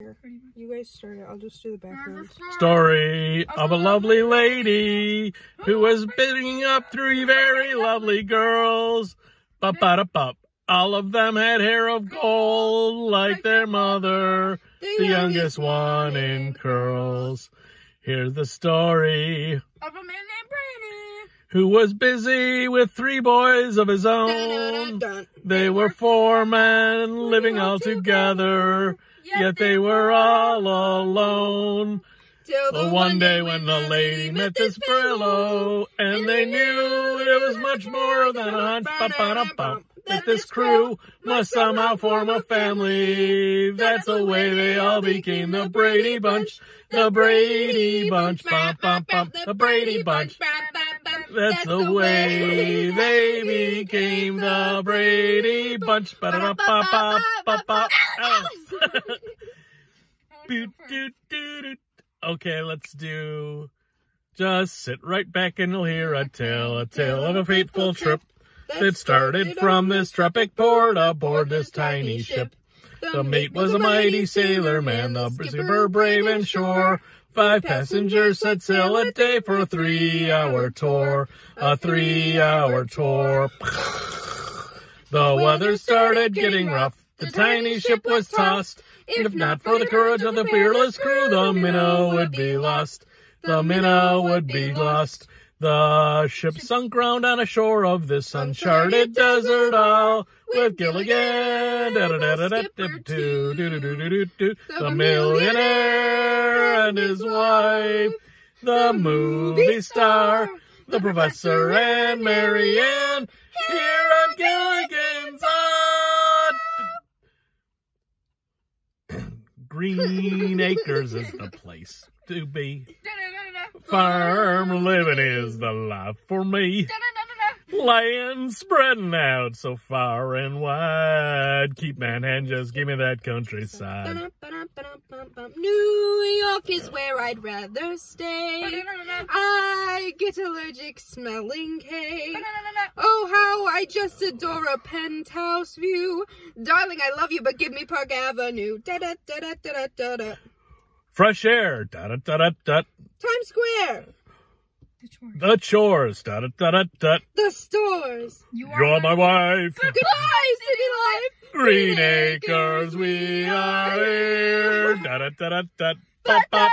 You guys start it. I'll just do the background. Story of a lovely lady who was bidding up three very lovely girls. Bop, bada, bop. All of them had hair of gold like their mother, the youngest one in curls. Here's the story Of a man named Brady. Who was busy with three boys of his own. They were four men living all together, yet they were all alone. Till Well, one day when the lady met this Brillo, and they knew it was much more than a hunch, that this crew must somehow form a family. That's the way they all became the Brady Bunch, the Brady Bunch, bum, bum, bum, the Brady Bunch. That's the way they became the Brady Bunch. Okay, let's do. Just sit right back and you'll hear a tale, a tale of a fateful trip that started from this tropic port aboard this tiny ship. The mate was a mighty sailor man, the skipper brave and sure. Five passengers set sail a day for a three-hour tour, a three-hour tour. The weather started getting rough. The tiny ship was tossed. And if not for the courage of the fearless crew, the minnow would be lost. The minnow would be lost. The ship sunk round on a shore of this uncharted desert isle with Gilligan, the millionaire and his wife, the movie star, the professor and Mary Ann, here on Gilligan's Odd. Green Acres is the place to be. Farm living is the life for me. Land spreading out so far and wide. Keep Manhattan, just give me that countryside. New York is where I'd rather stay. I get allergic smelling cake. Oh, how I just adore a penthouse view. Darling, I love you, but give me Park Avenue. Da da da da da da da. Fresh air, da da da da da. Times Square. The chores, da da da da da. The stores. You're my wife. Goodbye, city life. Green Acres, we are here. Da da da da da. Ba, ba.